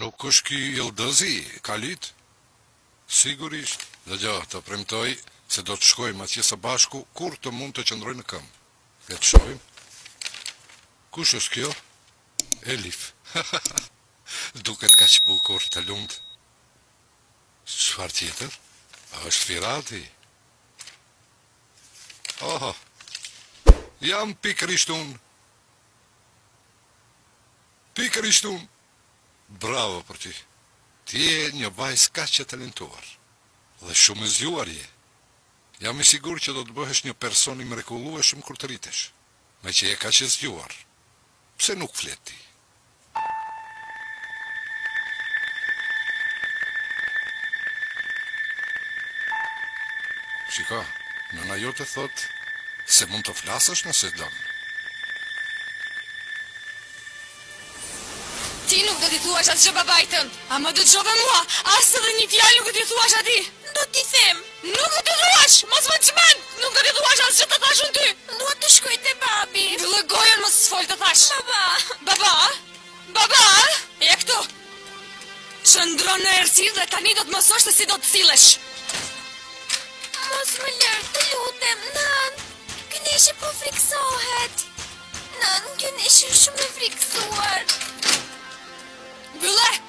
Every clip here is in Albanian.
Nuk është ky Yildizi, Halit? Sigurisht. Dëgjo, të premtoj se do të shkojmë atje së bashku kur të mund të qëndroj në këmbë. Le të shohim. Kush është kjo? Elif. Duket kaq bukur, të lumtë. Çfarë tjetër? Është Firati. Oho, jam pikërisht unë. Pikërisht unë. Bravo për ty. Ti je një vajzë kaq e talentuar dhe shumë e zgjuar je. Jam i sigurt që do të bëhesh një person i mrekullueshëm kur të rritesh, meqë je kaq e zgjuar. Pse nuk flet ti? Shiko, nëna jote thotë se mund të flasësh nëse do. Ti nuk do t'i thuash asgjë babait tënd. A më dëgjove mua? As edhe një fjalë nuk do t'i thuash atij. Do t'i them. Nuk do t'i thuash, mos më çmend, nuk do t'i thuash asgjë të thashë unë ty. Dua të shkoj te babi. Mbylle gojën mos fol të thashë. Baba. Baba. Baba. Ja këtu. Qëndro në errësirë dhe tani do të mësosh se si do të sillesh. Mos më lër, të lutem, nënë. Gyneshi po frikësohet. Nënë, Gyneshi shumë e frikësuar. Mbylle.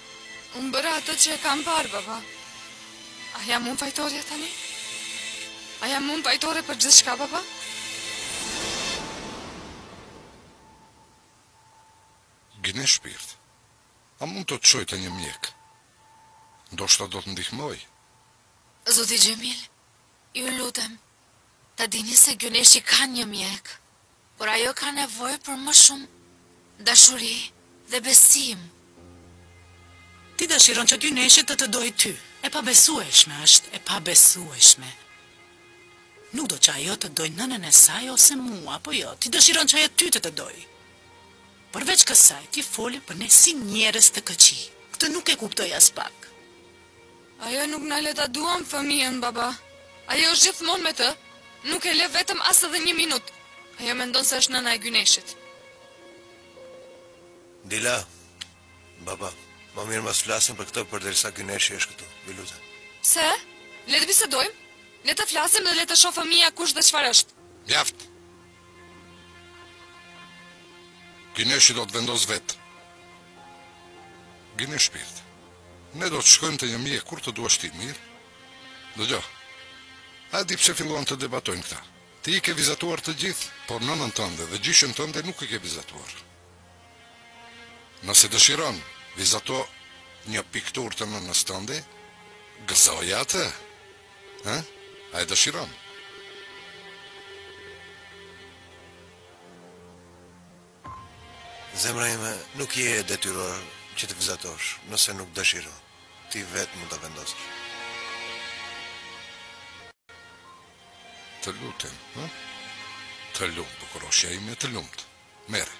Unë bëra atë që kam parë, baba. A jam unë fajtorja tani? A jam unë fajtore për gjithçka, baba? Gynesh shpirt, a mund të të çoj te një mjek? Ndoshta do të ndihmojë? Zoti Xhemil, ju lutem, Ta dini se Gyneshi ka një mjek, por ajo ka nevojë për më shumë dashuri dhe besim. Ti dëshiron që Gyneshi të të dojë ty. E pabesueshme është, e pabesueshme. Nuk do që ajo të dojë nënën e saj ose mua, apo jo? Ti dëshiron që ajo ty të të dojë. Përveç kësaj, ti fole për ne si njerëz të këqij. Këtë nuk e kuptoj aspak. Ajo nuk na le ta duam fëmijën, baba. Ajo është gjithmonë me të, nuk e lë vetëm as edhe një minutë. Ajo mendon se është nëna e Gyneshit. Dila, baba, më mirë mos flasim për këtë përderisa Gyneshi është këtu. Ju lutem. Pse? Le të bisedojmë. Le të flasim dhe le të shohë fëmija kush dhe çfarë është. Mjaft. Gyneshi do të vendosë vetë. Gynesh shpirt. Ne do të shkojmë te një mjek kur të duash ti, mirë? Dëgjo. A e di pse filluan të debatojnë këta? Ti i ke vizatuar të gjithë, por nënën tënde dhe gjyshen tënde nuk i ke vizatuar. Nëse dëshiron, vizato një pikturë të nënës tënde, gëzoje atë. Ë? A e dëshiron? Zemra ime nuk je e detyruar që të vizatosh nëse nuk dëshiron. Ti vetë mund ta vendosësh. Të lutem, ë? Të lumtë, bukuroshja ime e të lumtë. Merre.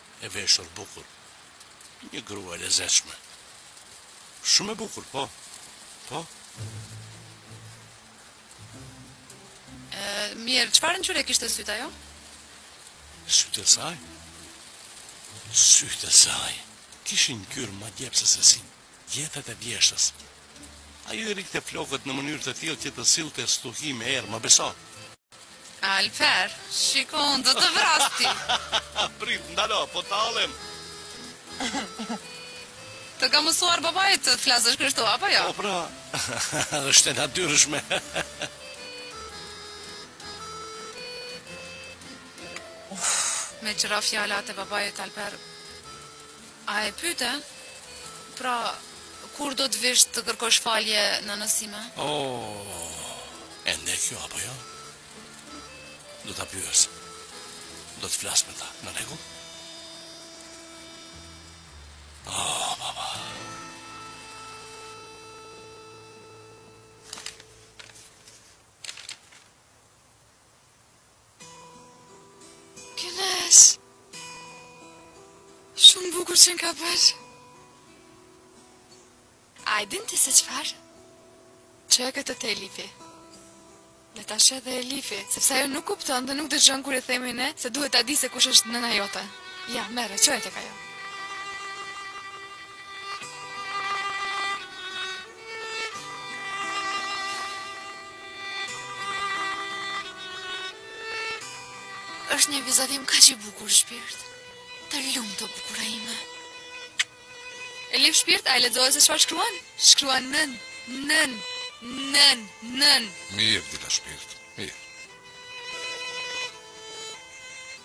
E veshur bukur. Një grua e lezetshme. Shumë e bukur, po. Po. Mirë, çfarë ngjyre kishte sytë ajo? Sytë e saj? Sytë e saj kishin ngjyrë madje pse se si Gjethet e vjeshtës. Ajo i rriste flokët në mënyrë të tillë që të sillte stuhi me erë, më beso. Alper, shiko unë do të të vras ty. Prit, ndalo, po tallem. Të ka mësuar babai të flasësh kështu apo jo? Po pra, është e natyrshme. Uf, me ca fjalët e babait Alper, A e pyete? Pra, kur do të vish t'i kërkosh falje nënës sime? Oh, ende kjo apo jo? Do ta pyes. Do të flas me ta, në rregull? Oh, baba. Kënaqësi! Shumë bukur qenka bërë. A e di ti se çfarë? Çoje këtë te Elifi. Dhe ta shohë edhe Elifi, sepse ajo nuk kupton dhe nuk dëgjon kur e themi ne, se duhet ta di se kush është nëna jote. Ja, merre, çoje tek ajo. është një vizatim kaq i bukur shpirt. Të lumtë bukura ime. Elif shpirt, a e lexove se çfarë shkruan? Shkruan nënë, nënë, nënë, nënë. Mirë, Dila shpirt, mirë.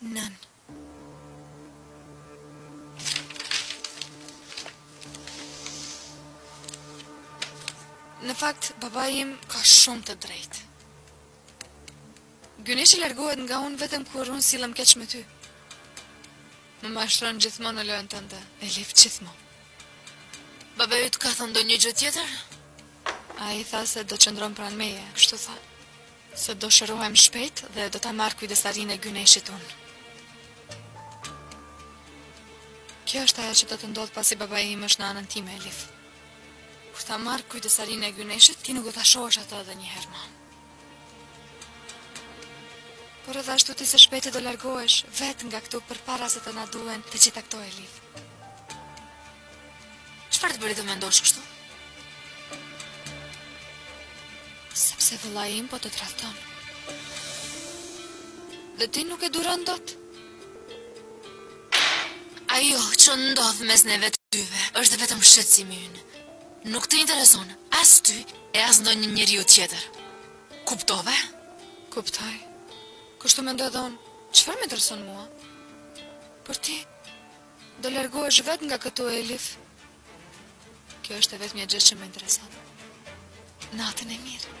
Nën. Në fakt, baba im ka shumë të drejtë. Gyneshi largohet nga unë vetëm kur unë sillem keq me ty. Më mashtron gjithmonë në lojën tënde, Elif, gjithmonë. Babai të ka thënë ndonjë gjë tjetër? Ai tha se do qëndrojë pranë meje, kështu tha. Se do shërohem shpejt dhe do ta marr kujdestarinë e Gyneshit unë. Kjo është ajo që do të ndodhë pasi babai im është në anën time, Elif. Kur ta marr kujdestarinë e Gyneshit, ti nuk do ta shohësh atë edhe një herë më. Por edhe ashtu ti së shpejti do largohesh vetë nga këtu përpara se të na duhen të gjitha këto, Elif. Çfarë të bëri të mendosh kështu? Sepse vëllai im po të tradhton. Dhe ti nuk e duron dot. Ajo që ndodh mes neve të dyve është vetëm shqetësimi ynë. Nuk të intereson as ty e as ndonjë njeriu tjetër. Kuptove? Kuptoj. Kështu mendoj dhe unë. Çfarë më intereson mua? Por ti Do largohesh vetë nga këtu, Elif. Kjo është e vetmja gjë që më intereson. Natën e mirë.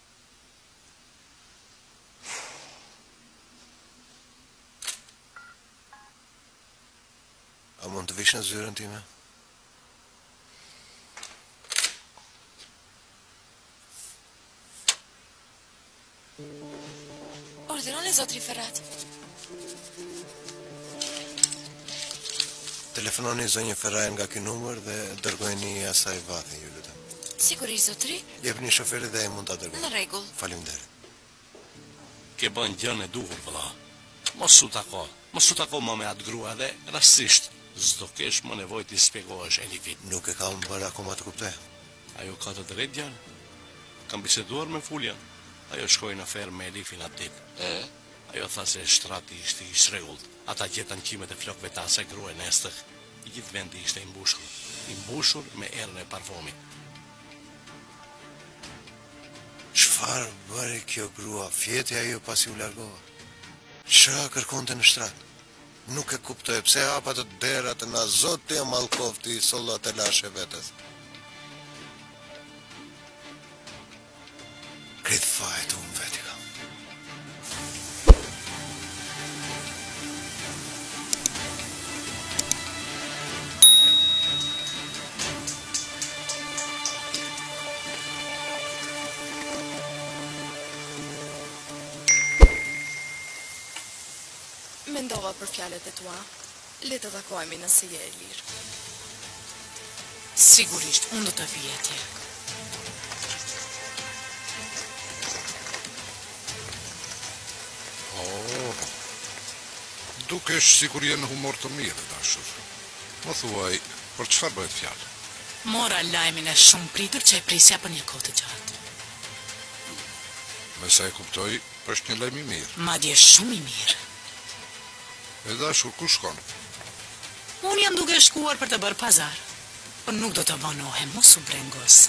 A mund të vish në zyrën time? Urdhëroni, zotri Ferhat. Telefononi zonjës Feraje nga ky numër dhe dërgojni asaj vathin, ju lutem. Sigurisht zotëri. Jepjani shoferit dhe ai mund ta dërgojë. Në rregull. Faleminderit. Ke bënë gjënë e duhur vëlla. Mos u tako. Mos u tako më me atë grua dhe rastësisht s'do kesh më nevojë t'i spjegohesh Elifit. Nuk e kam bërë akoma të kuptoj. Ajo ka të drejtë djalë. Kam biseduar me Fuljan. Ajo shkoi në fermë me Elifin atë ditë. E, Ajo tha se shtrati ishte i çrregullt. Ata gjetën qimet e flokëve të asaj gruaje në jastëk. I gjithë vendi ishte i mbushur. I mbushur me erën e parfumit. Çfarë bëri kjo grua? Fjeti ajo pasi u largova. Ça kërkonte në shtrat? Nuk e kuptoj. Pse e hapa atë derë atë natë, Zoti e mallkoftë i solla telashe vetes. Krejt fajet unë vetë i kam. Mendova për fjalët e tua. Le të takohemi nëse je e lirë. Sigurisht, unë do të vij atje. Oh, dukesh sikur je në humor të mirë, e dashur. Më thuaj, për çfarë bëhet fjalë? Mora lajmin e shumëpritur që e prisja për një kohë të gjatë. Me sa e kuptoj, është një lajm i mirë. Madje shumë i mirë. E dashur ku shkon? Unë jam duke shkuar për të bërë pazar. Por nuk do të vonohem, mos u brengos.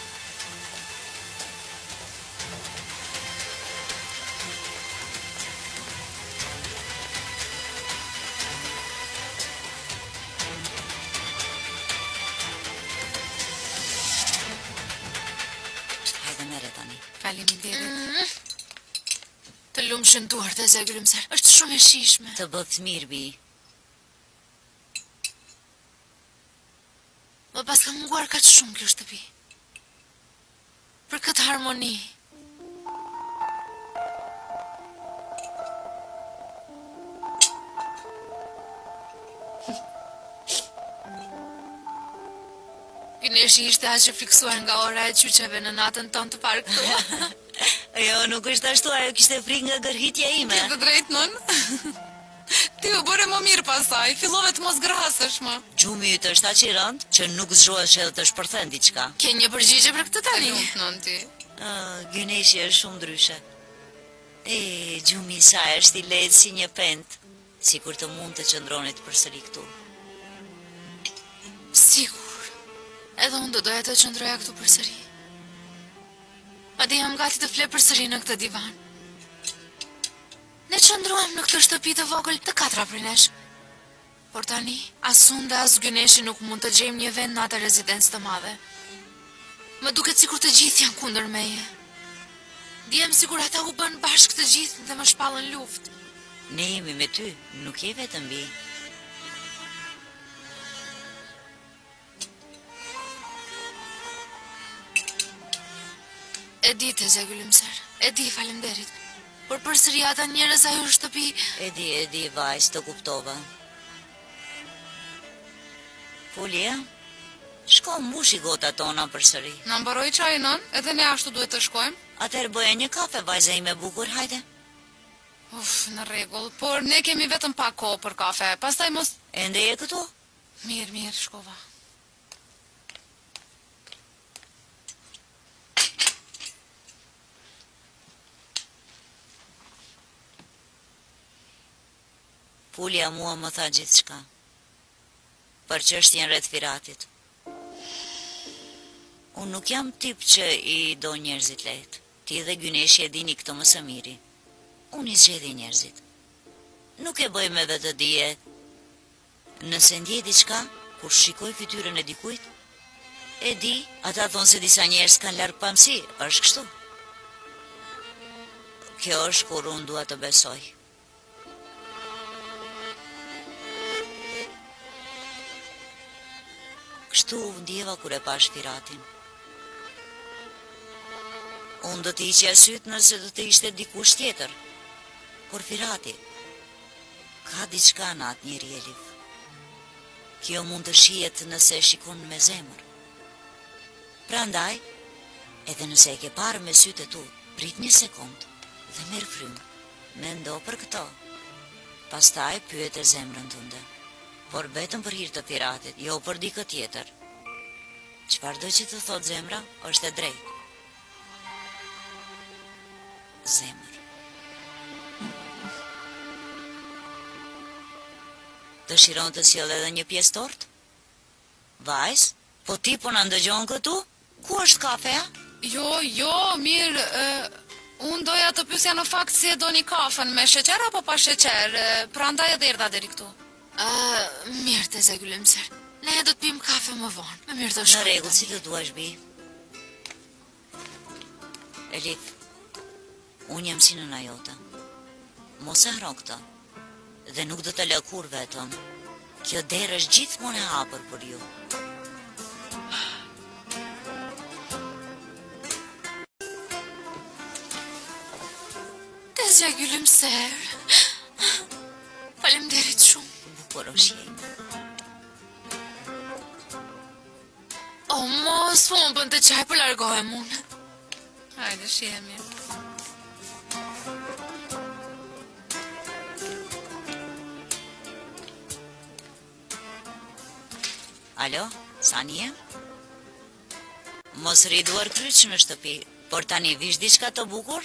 Të lumshin duart teze Gylymser, është shumë e shijshme. Të bëftë mirë bijë. Më paska munguar kaq shumë kjo shtëpi. Për këtë harmoni. Gyneshi ishte aq e fiksuar nga ora e qyqeve në natën tonë të parë këtu. Jo, nuk është ashtu, ajo kishte frikë nga gërhitja ime. Ke të drejtë, nënë. Ti u bëre më mirë pasaj, fillove të mos gërhasësh më. Gjumi yt është aq i rëndë që nuk zgjohesh edhe të shpërthen diçka. Ke një përgjigje për këtë tani? Lumtë, nënë ti. Ah, Gyneshi është shumë ndryshe. E, gjumi i saj është i lehtë si një pendë. Sikur të mund të qëndronit përsëri këtu. Sikur. Edhe unë do doja të qëndroja këtu përsëri. Madje jam gati të fle përsëri në këtë divan. Ne qëndruam në këtë shtëpi të vogël të katra prej nesh. Por tani, as unë dhe as Gyneshi nuk mund të gjejmë një vend në atë rezidencë të madhe. Më duket sikur të gjithë janë kundër meje. Ndihem sikur ata u bënë bashkë të gjithë dhe më shpallën luftë. Ne jemi me ty, nuk je vetëm bijë. E di teze Gylymser, e di falemderit, por përsëri ata njerëz ajo shtëpi... E di, e di, vajzë, të kuptova. Fulia, shko mbushi gotat tona përsëri. Na mbaroi çaji nënë, edhe ne ashtu duhet të shkojmë. Atëherë bëje një kafe vajza ime e bukur, hajde. Uf, në rregull, por ne kemi vetëm pak kohë për kafe, pastaj mos. Ende je këtu? Mirë, mirë, shkova. Fulia mua më tha gjithçka. Për çështjen rreth Firatit. Unë nuk jam tip që i do njerëzit lehtë. Ti dhe Gyneshi e dini këtë më së miri. Unë i zgjedh njerëzit. Nuk e bëj me vetëdije. Nëse ndjej diçka, kur shikoj fytyrën e dikujt, e di. Ata thonë se disa njerëz kanë largpamësi, është kështu. Kjo është kur unë dua të besoj. Kështu u ndjeva kur e pashë Firatin. Unë do t'i hiqja sytë nëse do të ishte dikush tjetër, por, Firati, ka diçka në atë njeri, Elif. Kjo mund të shihet nëse e shikon me zemër. Prandaj, edhe nëse e ke parë me sytë e tu, prit një sekondë dhe merr frymë. Mendo për këto. Pastaj pyete zemrën tënde. Por vetëm për hir të Firatit, jo për dikë tjetër. Çfarëdo që të thotë zemra, është e drejtë. Zemër. Dëshiron të sjell edhe një pjesë tortë? Vajzë, po ti po na ndëgjon këtu? Ku është kafeja? Jo, jo, mirë, unë doja të pyesja në fakt si e doni kafen, me sheqer apo pa sheqer, prandaj edhe erdha deri këtu. Ëh, mirë, teze Gylymser. Ne do të pimë kafe më vonë. Më mirë të shkojmë tani. Në rregull, si të duash, bijë. Elif, unë jam si nëna jote. Mos e harro këtë. Dhe nuk do të lë kurrë vetëm. Kjo derë është gjithmonë e hapur për ju. Tezja Gylymser. Faleminderit shumë. Bukuroshja ime. O, mos, po më bën të qaj, po largohem unë. Hajde, shihemi. Alo, Sanije? Mos rri duarkryq në shtëpi, por tani vish diçka të bukur,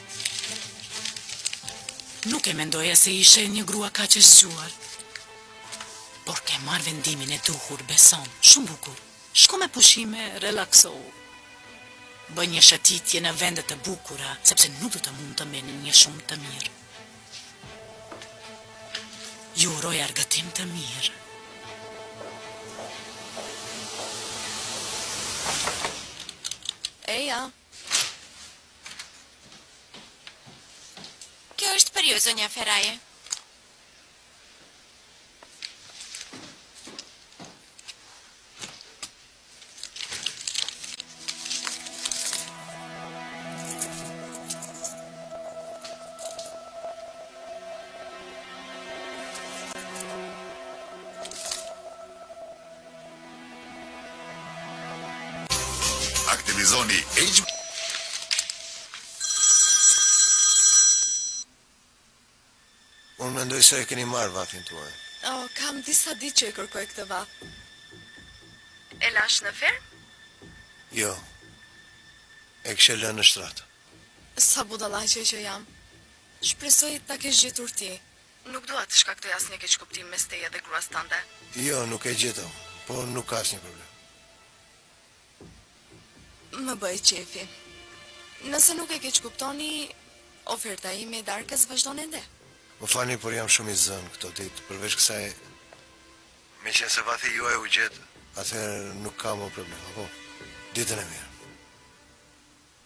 Nuk e mendoja se ishe një grua kaq e zgjuar. Por ke marrë vendimin e duhur, beson, shumë bukur. Shko me pushime, relaksohu. Bëj një shëtitje në vende të bukura, sepse nuk do të mund të merrni një shumë të mirë. Ju uroj argëtim të mirë. Eja, Kjo është për ju, zonja Feraje. Unë mendoj se e keni harruar vathin tuaj. Oh, kam disa ditë që e kërkoj këtë vath. E lashë në fermë? Jo. E kishe lënë në shtrat. Sa budallaqe që jam. Shpresoj ta kesh gjetur ti. Nuk dua të shkaktoj asnjë keqkuptim mes teje dhe gruas tënde. Jo, nuk e gjeti ajo, por nuk ka asnjë problem. Më bëhet qejfi. Nëse nuk e keqkuptoni, oferta ime e darkës vazhdon ende. Më falni, por jam shumë i zënë këto ditë, përveç kësaj, meqenëse vathi juaj u gjet, atëherë nuk ka më problem, apo? Ditën e mirë.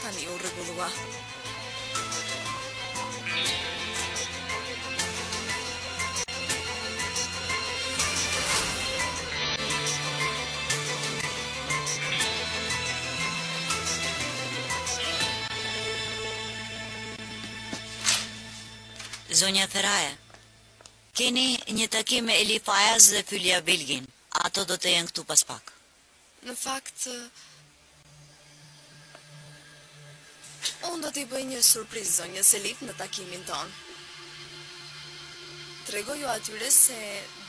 Tani u rregullua. Zonja Feraje, keni një takim me Elif Ajaz dhe Fylja Bilgin. Ato do të jenë këtu pas pak. Në fakt, unë do t'i bëj një surprizë zonjës Elif në takimin tonë. Tregoju atyre se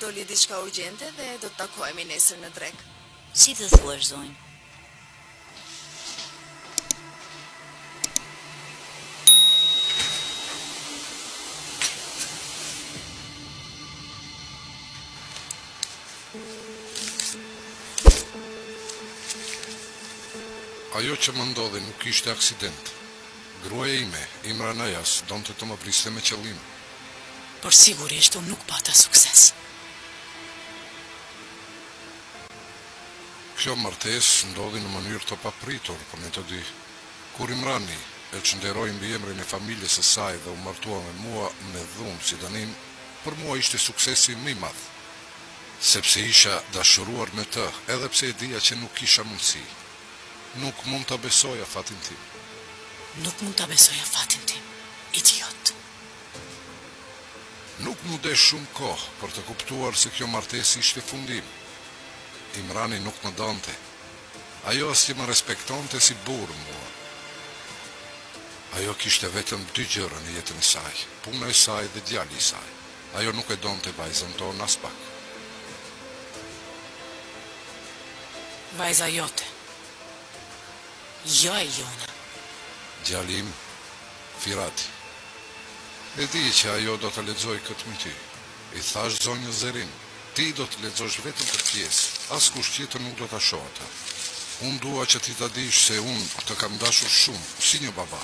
doli diçka urgjente dhe do të takohemi nesër në drekë. Si të thuash, zonjë. Ajo që më ndodhi nuk ishte aksident. Gruaja ime, Imra Nayaz, donte të më vriste me qëllim. Por sigurisht nuk pati sukses. Kjo martesë ndodhi në mënyrë të papritur për ne të dy. Kur Imrani e çnderoi mbiemrin e familjes së saj dhe u martua me mua me dhunë si dënim, Për mua ishte suksesi më i madh, sepse isha dashuruar me të, edhe pse e dija që nuk kisha mundësi. Nuk mund ta besoja fatin tim. Nuk mund ta besoja fatin tim, idiot. Nuk m'u desh shumë kohë për të kuptuar se kjo martesë ishte fundi im. Imrani nuk më donte. Ajo as që më respektonte si burrë mua. Ajo kishte vetëm dy gjëra në jetën e saj, puna e saj dhe djali i saj. Ajo nuk e donte vajzën tonë aspak. Vajza jote, jo e jona. Djali im, Firati. E di që ajo do ta lexojë këtë me ty. I thashë zonjës Zerin, Ti do të lexosh vetëm këtë pjesë, askush tjetër nuk do ta shohë atë. Unë dua që ti ta dish se unë të kam dashur shumë, si një baba.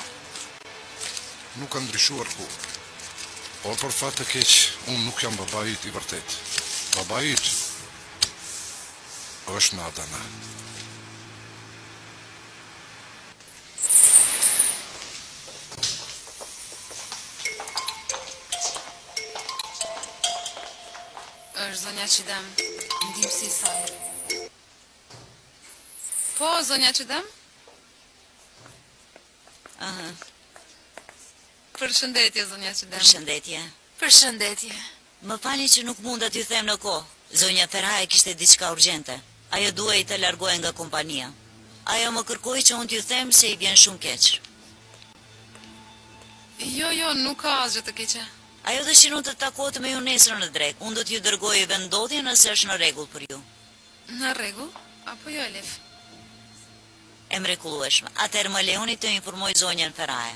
Nuk ka ndryshuar kurrë. Por për fat të keq, unë nuk jam babai yt i vërtetë. Babai yt është në Adana. Është zonja Çidem, ndihmësja e saj. Po, zonja Çidem? Aha. Përshëndetje zonja Çidem. Përshëndetje. Përshëndetje. Më falni që nuk munda t'ju them në kohë, zonja Feraje kishte diçka urgjente. Ajo duhej të largohej nga kompania. Ajo më kërkoi që unë t'ju them se i vjen shumë keq. Jo, jo, nuk ka asgjë të keqe. Ajo dëshiron të takohet me ju nesër në drekë. Unë do t'ju dërgoj vendndodhjen nëse është në rregull për ju. Në rregull, apo jo, Elif? E mrekullueshme. Atëherë më lejoni të informoj zonjën Feraje.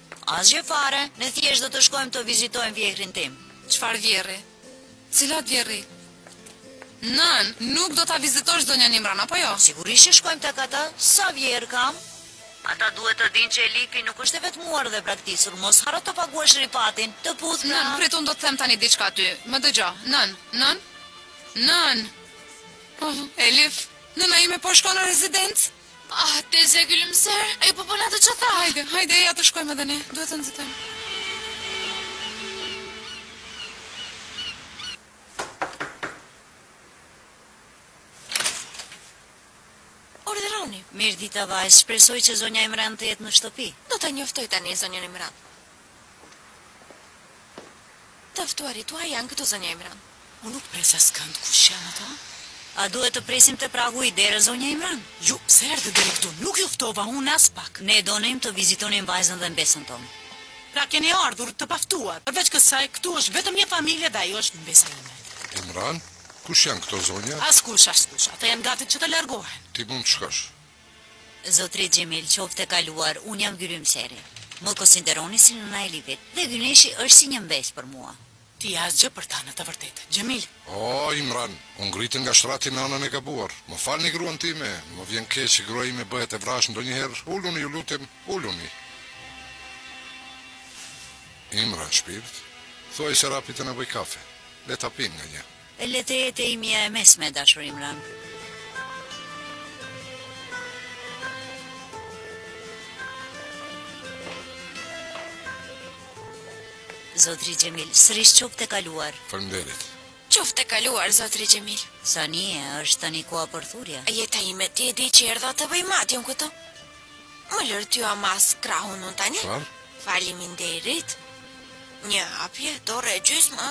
Asgjë fare, ne thjesht do të shkojmë të vizitojmë vjehrrit e mi. Çfarë vjehrri? Cilët vjehërr? Nënë, nuk do ta vizitosh zonjën Imran, apo jo? Sigurisht që shkojmë tek ata, sa vjehrrë kam? Ata duhet të dinë që Elifi nuk është e vetmuar dhe e braktisur, mos harro të paguash Rifatin, të puth nga. Nënë, prit unë do të të them tani diçka ty, më dëgjo, nënë, nënë, nënë! Oh, Elif, nëna ime po shkon në rezidencë! Ah, tezja Gylymser, ajo po bën atë që tha. Hajde, hajde, eja të shkojmë edhe ne, duhet të nxitojmë. Urdhëroni. Mirëdita vajzë, shpresoj që zonja Imran të jetë në shtëpi. Do ta njoftoj tani zonjën Imran. Të ftuarit tuaj janë këtu, zonjë Imran. Unë nuk pres askënd, kush janë ata? A duhet të presim te pragu i derës, zonja Imran? Ju, pse erdhët deri këtu? Nuk ju ftova unë aspak. Ne donim të vizitonim vajzën dhe mbesën tonë. Pra keni ardhur të paftuar. Përveç kësaj, këtu është vetëm një familje dhe ajo është mbesa ime. Imran, kush janë këto zonja? Askush, askush. Ata janë gati që të largohen. Ti mund të shkosh. Zotri Xhemil qoftë e kaluar unë jam Gylymseri. Më konsideroni si nëna e Elifit. Dhe Gyneshi është si një mbesë për mua. Ti je asgjë për ta në të vërtetë. Xhemil! Oo Imran! U ngrite nga shtrati në anën e gabuar. Më falni gruan time! Më vjen keq që gruaja ime bëhet e vrazhdë ndonjëherë, uluni ju lutem, uluni! Imran shpirt, thuaji Serapit të na bëjë kafe. Le ta pimë nga një. E le të jetë imja e mesme e dashur Imran. Zotri Xhemil, sërish qoftë e kaluar. Faleminderit. Qoftë e kaluar, zotri Xhemil. Sanie, është tani koha për thurje. Jeta ime ti e di që erdha të bëj matjen këtu. Më lër t'ia mas krahun unë tani. Çfarë? Faleminderit. Një hapje, dorë e gjysmë.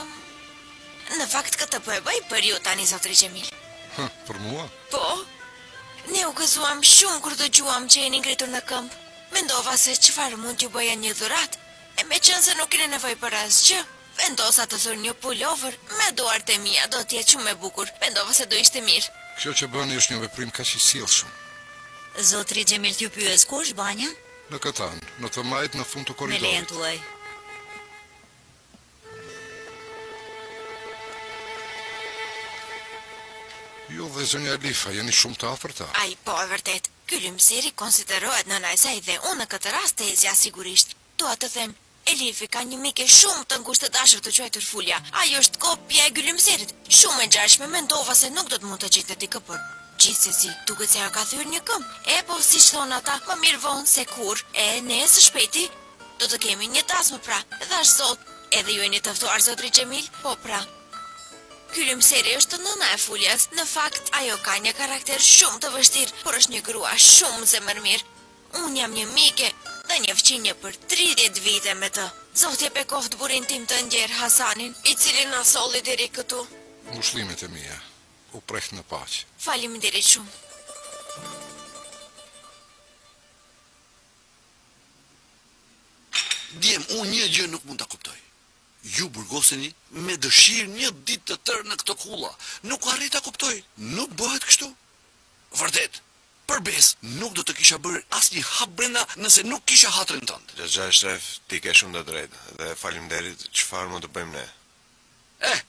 Në fakt këtë po e bëj për ju tani zotri Xhemil. Hë, për mua? Po. Ne u gëzuam shumë kur dëgjuam që jeni ngritur në këmbë. Mendova se çfarë mund t'ju bëja një dhuratë, e meqenëse nuk keni nevojë për asgjë, vendosa të thur një pulovër me duart e mia, do të jetë shumë e bukur. Mendova se do ishte mirë. Kjo që bëni është një veprim kaq i sjellshëm. Zotri Xhemil t'ju pyes, ku është banja? Në këtë anë, në të majtë në fund të korridorit. Me lejen tuaj. Ju dhe zonja Elif jeni shumë të afërta. Ah po e vërtetë. Gylymseri konsiderohet nëna e saj dhe unë në këtë rast tezja sigurisht. Dua të them, Elifi ka një mike shumë të ngushtë të dashur të quajtur Fulja. Ajo është kopja e Gylymserit, shumë e ngjashme, mendova se nuk do të mund të gjente dikë por Gjithsesi, duket se ja ka thyer një këmbë. Epo, siç thonë ata, më mirë vonë se kurrë. E ne së shpejti Do të kemi një dasmë pra, dhashtë Zoti. Edhe ju jeni të ftuar zotri Xhemil? Po pra. Gylymseri është nëna e Fulias. Në fakt, ajo ka një karakter shumë të vështirë, por është një grua shumë zemërmirë. Unë jam një mike dhe një fqinje për 30 vite me të. Zoti e bekoftë burrin tim të ndjerë Hasanin, i cili na solli deri këtu. Ngushëllimet e mia. U prehtë në paqe. Faleminderit shumë. Djem, unë një gjë nuk mund ta kuptoj. Ju burgoseni me dëshirë një ditë të tërë në këto kulla. Nuk arrij ta kuptoj. Nuk bëhet kështu. Vërtet, për besë, nuk do të kisha bërë asnjë hap brenda nëse nuk kisha hatrin tënd. Xhaxha Eshref, ti ke shumë të drejtë, dhe faleminderit, çfarë mund të bëjmë ne? Eh,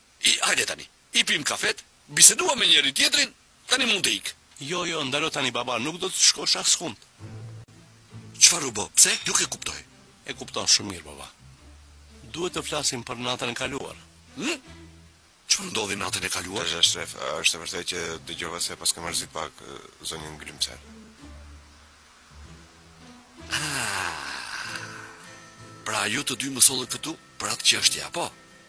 hajde tani. I pimë kafet, biseduam me njëri tjetrin, tani mund të ik. Jo, jo, ndalo tani baba, nuk do të shkosh askund. Çfarë u bë, pse, nuk e kuptoj. E kupton shumë mirë baba. Duhet të flasim për natën e kaluar. Hë? Çfarë ndodhi natën e kaluar? Eshref, a është e vërtetë që dëgjova se paske mërzitur pak zonjën Gylymser? Ah. Pra ju të dy më sollët këtu për atë çështje, apo?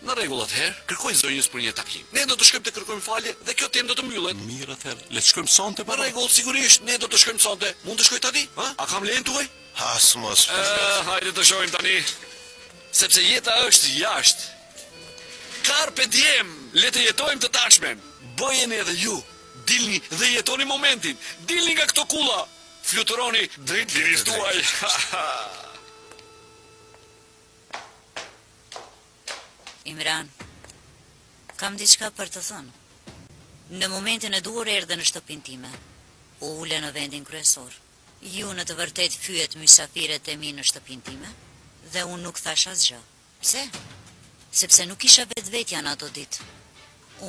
Në rregull atëherë, kërkoj zonjës për një takim. Ne do të shkojmë të kërkojmë falje dhe kjo temë do të mbyllet. Mirë atëherë, le të shkojmë sonte baba. Në rregull, sigurisht, ne do të shkojmë sonte. Mund të shkoj tani? Ë? A kam lejen tuaj? Ha, patjetër. Ë, hajde të shohim tani. Sepse jeta është jashtë. Carpe diem, le të jetojmë të tashmen. Bëjeni edhe ju. Dilni dhe jetoni momentin. Dilni nga këto kulla. Fluturoni drejt lirisë tuaj. Imran, kam diçka për të thënë. Në momentin e duhur erdhe në shtëpinë time. U ule në vendin kryesor. Ju në të vërtetë fyet mysafirët e mi në shtëpinë time? Dhe unë nuk thash asgjë. Pse? Sepse nuk isha vetvetja në ato ditë.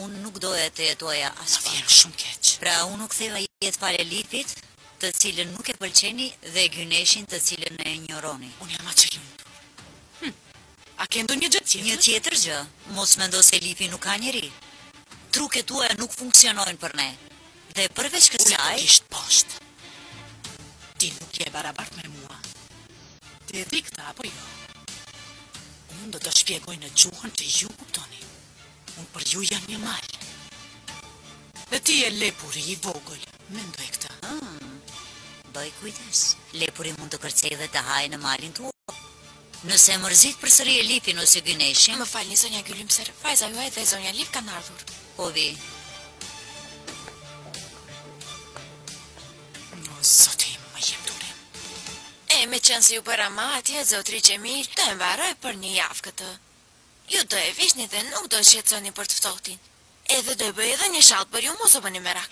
Unë nuk doja të jetoja aspak. Më vjen shumë keq. Pra unë u ktheva në jetë falë Elifit, të cilën nuk e pëlqeni dhe Gyneshin të cilën e injoroni. Unë jam aq e lumtur. Hm. A ke ndonjë gjë tjetër? Një tjetër gjë, mos mendo se Elifi nuk ka njeri. Truket tuaja nuk funksionojnë për ne. Dhe përveç kësaj... Ule gishtin poshtë. Ti nuk je e barabartë me mua. Ti e di këtë apo jo? Unë do të shpjegoj në gjuhën që ju kuptoni. Unë për ju jam një mal. Dhe ti e lepur i vogël, mendoj këtë. Hmm, bëj kujdes, lepuri mund të kërcej dhe të hajë në malin tuaj. Nëse e mërzit përsëri Elifin ose Gyneshin... Më falni, zonja Gylimser, vajza juaj dhe zonja Elif kanë ardhur. Po vi. O, zoti im, më jep durim. E, meqenëse ju pëlqeu ama atje, zotri Xhemil, do e mbaroj për një javë këtë. Ju do e vishni dhe nuk do u shqetësoni për të ftohtin. Edhe do e bëj edhe një shall për ju mos u bëni merak.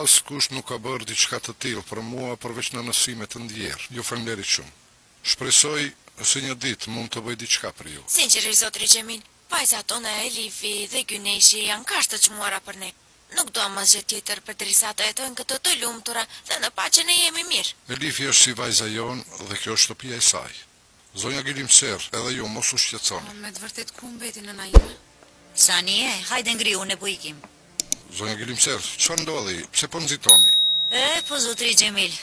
Askush nuk ka bërë diçka të tillë për mua përveç nënës sime të ndjerë. Ju faleminderit shumë. Shpresoj se një ditë mund të bëj diçka për ju. Sinqerisht zotëri Xhemil, vajzat tona Elifi dhe Gyneshi janë kaq të çmuara për ne. Nuk duam asgjë tjetër përderisa të jetojnë këtu të lumtura dhe në paqe ne jemi mirë. Elifi është si vajza jonë dhe kjo është shtëpia e saj. Zonja Gilimser, edhe ju, mos u shqetësoni. Me të vërtetë ku mbeti nëna ime? Sanie, hajde ngrihu, ne po ikim. Zonja Gilimser, çfarë ndodhi, pse po nxitoni? E, po zotëri Xhemil.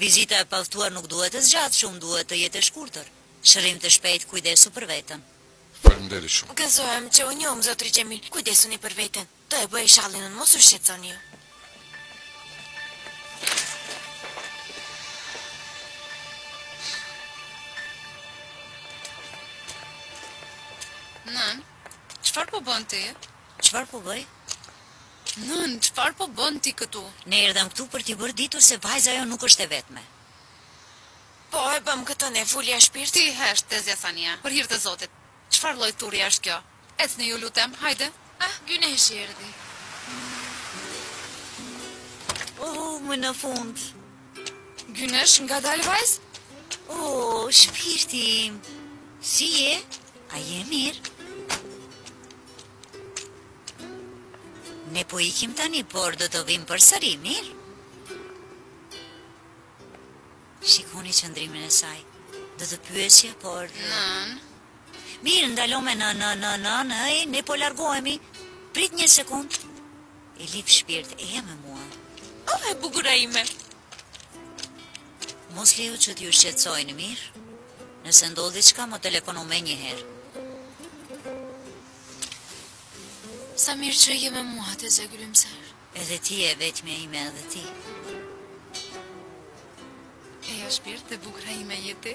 Vizita e paftuar nuk duhet të zgjatë shumë, duhet të jetë e shkurtër. Shërim të shpejtë, kujdesu për veten. Faleminderit shumë. Gëzohem që u njohëm, zotëri Xhemil. Kujdesuni për veten. Do e bëj shallin unë mos u shqetësoni ju. Nënë, çfarë po bën ti? Çfarë po bëj? Nënë, çfarë po bën ti këtu? Ne erdhëm këtu për t'i bërë të ditur se vajza jonë nuk është e vetme. Po e bëmë këtë ne, Fulja shpirt. Ti hesht, teze Sanie, për hir të Zotit. Çfarë lloj thurje është kjo? Ecni ju lutem, hajde. Ah, Gyneshi erdhi. Oh, më në fund. Gynesh, ngadalë vajzë? Oh, shpirti im. Si je? A je mirë? Ne po ikim tani, por do të vijmë përsëri, mirë? Shikoni qëndrimin e saj, do të pyesja, por... Nënë, Mirë, ndalo më nënë nënë nënë ne po largohemi. Prit një sekundë. Elif shpirt, eja me mua. Oh, e bukura ime. Mos lejo që t'ju shqetësojnë mirë. Nëse ndodh diçka më telefono menjëherë. Sa mirë që je me mua teze Gylimser. Edhe ti e vetmja ime edhe ti. Eja shpirt e bukura ime je ti.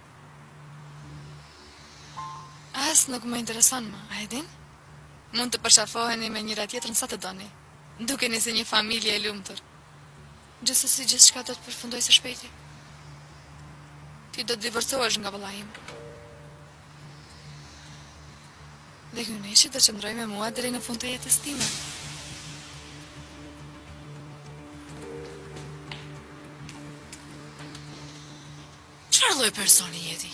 As nuk më intereson më, a e din? Mund të përqafoheni me njëra-tjetrën sa të doni. Dukeni si një familje e lumtur. Gjithsesi gjithçka do të përfundojë së shpejti. Ti do divorcohesh nga vëllai im. Dhe Gyneshi do qëndrojë me mua deri në fund të jetës time. Çfarë lloj personi je ti?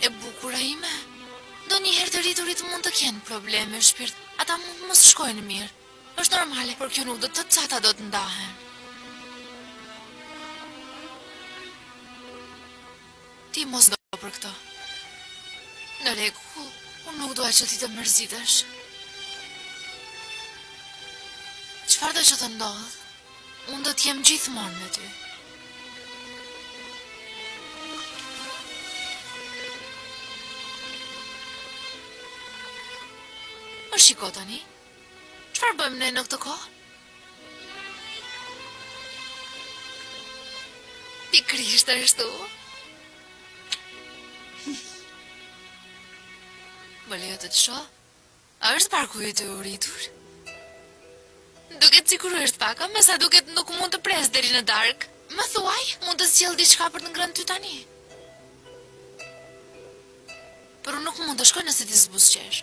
E bukura ime, ndonjëherë të rriturit mund të kenë probleme shpirt, ata mund të mos shkojnë mirë. është normale, por kjo nuk do të thotë se ata do të ndahen. Ti mos mendo për këto. Në rregull, unë nuk dua që ti të mërzitesh. Çfarëdo që të ndodhë, unë do t'jem gjithmonë me ty. Më shiko tani, Çfarë bëjmë ne në këto kohë? Pikërisht ashtu. Më lejo të të shoh? A është barku yt i uritur? Duket sikur është pak, me sa duket nuk mund të pres deri në darkë. Më thuaj, mund të sjell diçka për të ngrënë ty tani. Por unë nuk mund të shkoj nëse ti s'buzqesh.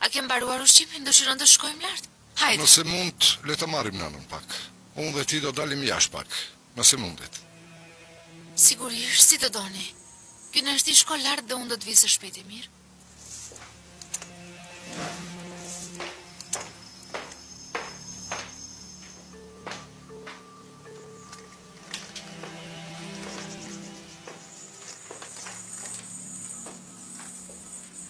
A ke mbaruar ushqimin, dëshiron të shkojmë lart? Hajde! Nëse mund, le ta marrim nënën pak. Unë dhe ti do dalim jashtë pak, nëse mundet. Sigurisht, si të doni. Gynesh ti shko lart dhe unë do të vi së shpejti, mirë?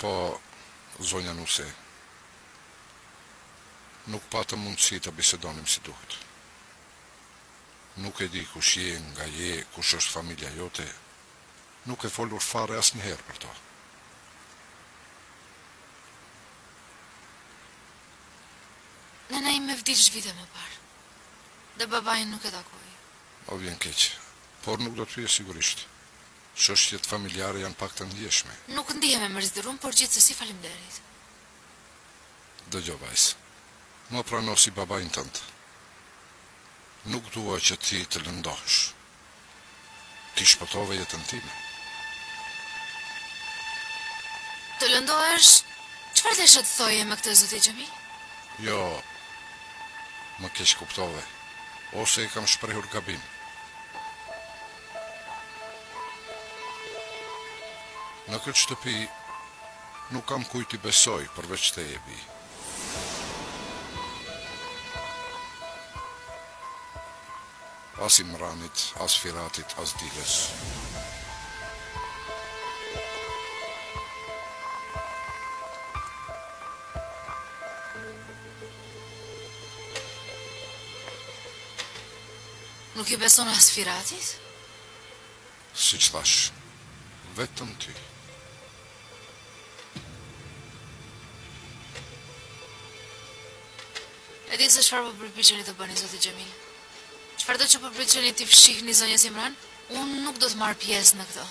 Po, zonja Nusej. Nuk patëm mundësi të bisedonim si duhet. Nuk e di kush je, nga je, kush është familja jote, nuk ke folur fare asnjëherë për to. Nëna ime vdiq vite më parë. Dhe babain nuk e takoj. Më vjen keq, por nuk do të pyes sigurisht. Çështjet familjare janë pak të ndjeshme. Nuk ndihem e mërzitur por gjithsesi faleminderit. Dëgjo vajzë. Më prano si babain tënd. Nuk dua që ti të lëndohesh. Ti shpëtove jetën time. Të lëndohesh? Çfarë deshe të thoje me këtë zoti Xhemil? Jo. Më keqkuptove. Ose e kam shprehur gabim. Në këtë shtëpi nuk kam kujt t'i besoj përveç teje bijë. As Imranit, as Firatit, as Diles. Nuk i beson as Firatit? Siç thashë, vetëm ty. E di se çfarë po përpiqeni të bëni zoti Xhemil. Çfarëdo që po përpiqeni t'i fshihni zonjës Imran? Unë nuk do të marr pjesë në këtë.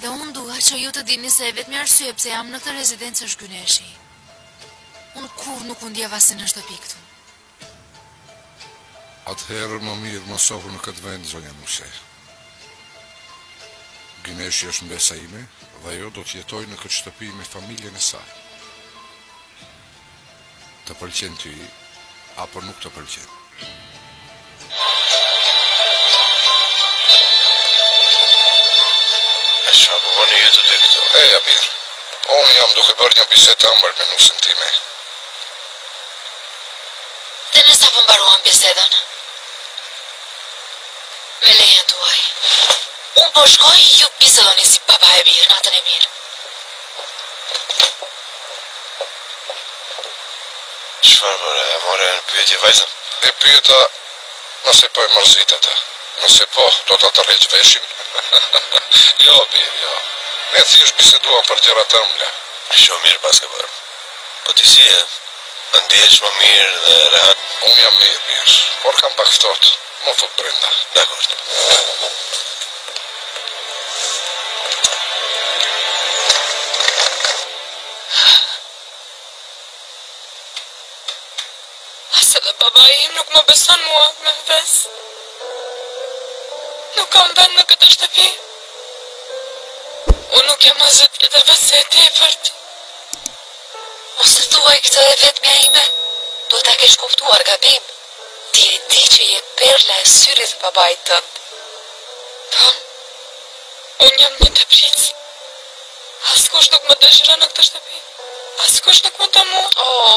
Dhe unë dua që ju të dini se e vetmja arsye pse jam në këtë rezidencë është Gyneshi. Unë kurrë nuk u ndjeva si në shtëpi këtu. Atëherë më mirë mësohu në këtë vend, zonja nuse. Gyneshi është mbesa ime dhe ajo do të jetojë në këtë shtëpi me familjen e saj. Të pëlqen ty apo nuk të pëlqen? E çfarë po bëni ju të dy këtu? E, bir, po unë jam duke bërë një bisedë të ëmbël me nusen time. Dhe ne sapo mbaruam bisedën. Me lejen tuaj. Unë po shkoj, ju bisedoni si baba e bir, natën e mirë. Çfarë bëre, e more në pyetje vajzën? E pyeta nëse po e mërzit atë. Nëse po, do të ta tërheq veshin. Jo, bir, jo. Ne thjesht biseduam për gjëra të ëmbla. Shumë mirë paske bërë. Po ti si je? Ndjehesh më mirë dhe rehat? Unë jam mirë, mirë, por kam pak ftohtë. Më fut brenda. Dakord. As edhe babai im nuk më beson mua, me vdes. Nuk kam vend në këtë shtëpi. Unë nuk jam asgjë tjetër veçse e tepërt. Mos e thuaj këtë e vetmja ime. Do ta kesh kuptuar gabim. Ti i di që je perla e syrit të babait tënd. Tani unë jam një tepricë. Askush nuk më dëshiron në këtë shtëpi. Askush nuk më do mua. O,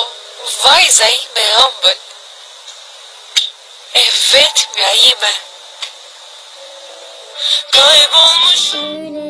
vajza ime e ëmbël. E vetmja ime. Ka e bon më shumë.